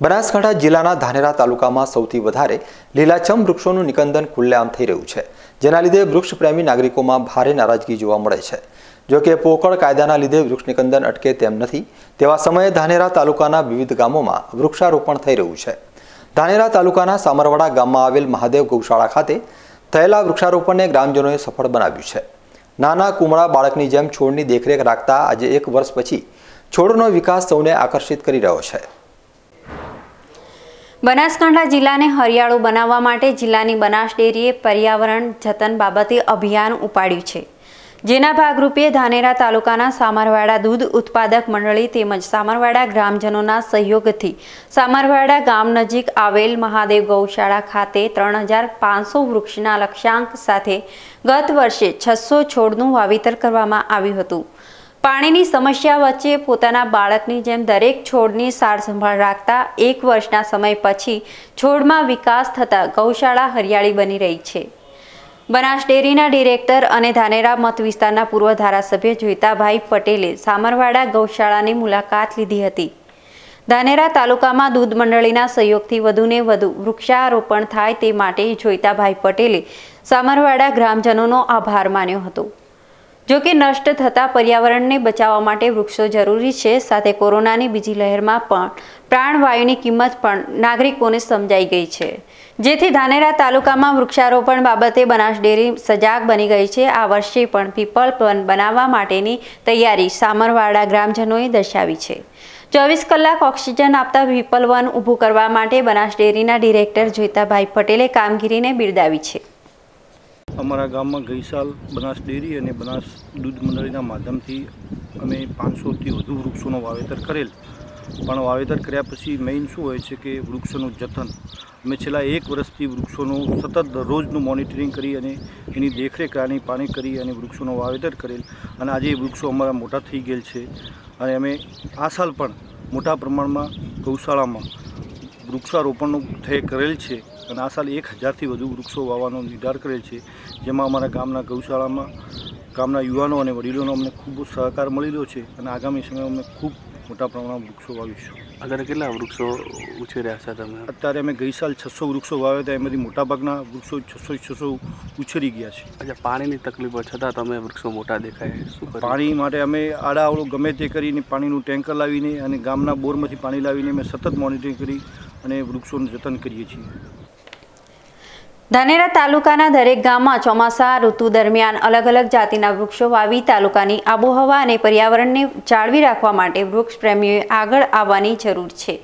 બનાસકાંઠા જિલ્લાના ધાનેરા તાલુકામાં સૌથી વધારે લીલાછમ વૃક્ષોનું નિકંદન ખુલ્લેઆમ થઈ રહ્યું છે, જેના લીધે વૃક્ષ પ્રેમી નાગરિકોમાં ભારે નારાજગી જોવા મળે છે. જો કે પોકળ કાયદાના લીધે વૃક્ષ નિકંદન અટકે તેમ નથી, તેવા સમયે ધાનેરા તાલુકાના વિવિધ ગામોમાં વૃક્ષારોપણ થઈ રહ્યું છે. ધાનેરા તાલુકાના સામરવાડા ગામમાં આવેલ મહાદેવ ગૌશાળા ખાતે થયેલા વૃક્ષારોપણને ગ્રામજનોએ સફળ બનાવ્યું છે. નાના કુમળા બાળકની જેમ છોડની દેખરેખ રાખતા આજે એક વર્ષ પછી છોડનો વિકાસ સૌને આકર્ષિત કરી રહ્યો છે. બનાસકાંઠા જિલ્લાને હરિયાળો બનાવવા માટે જિલ્લાની બનાસ ડેરીએ પર્યાવરણ જતન બાબતે અભિયાન ઉપાડ્યું છે. જેના ભાગરૂપે ધાનેરા તાલુકાના સામરવાડા દૂધ ઉત્પાદક મંડળી તેમજ સામરવાડા ગ્રામજનોના સહયોગથી સામરવાડા ગામ નજીક આવેલ મહાદેવ ગૌશાળા ખાતે ત્રણ હજાર પાંચસો વૃક્ષના લક્ષ્યાંક સાથે ગત વર્ષે છસો છોડનું વાવેતર કરવામાં આવ્યું હતું. પાણીની સમસ્યા વચ્ચે પોતાના બાળકની જેમ દરેક છોડની સારસંભાળ રાખતા એક વર્ષના સમય પછી છોડમાં વિકાસ થતાં ગૌશાળા હરિયાળી બની રહી છે. બનાસ ડેરીના ડિરેક્ટર અને ધાનેરા મત વિસ્તારના પૂર્વ ધારાસભ્ય જોઈતાભાઈ પટેલે સામરવાડા ગૌશાળાની મુલાકાત લીધી હતી. ધાનેરા તાલુકામાં દૂધ મંડળીના સહયોગથી વધુને વધુ વૃક્ષારોપણ થાય તે માટે જોઈતાભાઈ પટેલે સામરવાડા ગ્રામજનોનો આભાર માન્યો હતો. જો કે નષ્ટ થતા પર્યાવરણને બચાવવા માટે વૃક્ષો જરૂરી છે, સાથે કોરોનાની બીજી લહેરમાં પણ પ્રાણવાયુની કિંમત પણ નાગરિકોને સમજાઈ ગઈ છે. જેથી ધાનેરા તાલુકામાં વૃક્ષારોપણ બાબતે બનાસ ડેરી સજાગ બની ગઈ છે. આ વર્ષે પણ પીપલ વન બનાવવા માટેની તૈયારી સામરવાડા ગ્રામજનોએ દર્શાવી છે. ચોવીસ કલાક ઓક્સિજન આપતા પીપલ વન ઊભું કરવા માટે બનાસ ડેરીના ડિરેક્ટર જોઈતાભાઈ પટેલે કામગીરીને બિરદાવી છે. અમારા ગામમાં ગઈ સાલ બનાસ ડેરી અને બનાસ દૂધ મંડળીના માધ્યમથી અમે પાંચસોથી વધુ વૃક્ષોનું વાવેતર કરેલ. પણ વાવેતર કર્યા પછી મેઇન શું હોય છે કે વૃક્ષોનું જતન. અમે છેલ્લા એક વર્ષથી વૃક્ષોનું સતત દરરોજનું મોનિટરિંગ કરી અને એની દેખરેખ આની પાણી કરી અને વૃક્ષોનું વાવેતર કરેલ. અને આજે એ વૃક્ષો અમારા મોટા થઈ ગયેલ છે. અને અમે આ સાલ પણ મોટા પ્રમાણમાં ગૌશાળામાં વૃક્ષારોપણનું થઈ કરેલ છે અને આ સાલ એક હજારથી વધુ વૃક્ષો વાવવાનો નિર્ધાર કરેલ છે જેમાં અમારા ગામના ગૌશાળામાં ગામના યુવાનો અને વડીલોનો અમને ખૂબ સહકાર મળી રહ્યો છે અને આગામી સમયમાં અમે ખૂબ મોટા પ્રમાણમાં વૃક્ષો વાવીશું. અત્યારે કેટલા વૃક્ષો ઉછેર્યા છે તમે? અત્યારે અમે ગઈ સાલ છસો વૃક્ષો વાવ્યા હતા એમાંથી મોટાભાગના વૃક્ષો છસો છસો ઉછેરી ગયા છે. આજે પાણીની તકલીફો છતાં તમે વૃક્ષો મોટા દેખાય પાણી માટે અમે આડા આવડું ગમે તે કરીને પાણીનું ટેન્કર લાવીને અને ગામના બોરમાંથી પાણી લાવીને અમે સતત મોનિટરિંગ કરી અને વૃક્ષોનું જતન કરીએ છીએ. ધાનેરા તાલુકાના દરેક ગામમાં ચોમાસા ઋતુ દરમિયાન અલગ અલગ જાતિના વૃક્ષો વાવી તાલુકાની આબોહવા અને પર્યાવરણને જાળવી રાખવા માટે વૃક્ષ પ્રેમીઓએ આગળ આવવાની જરૂર છે.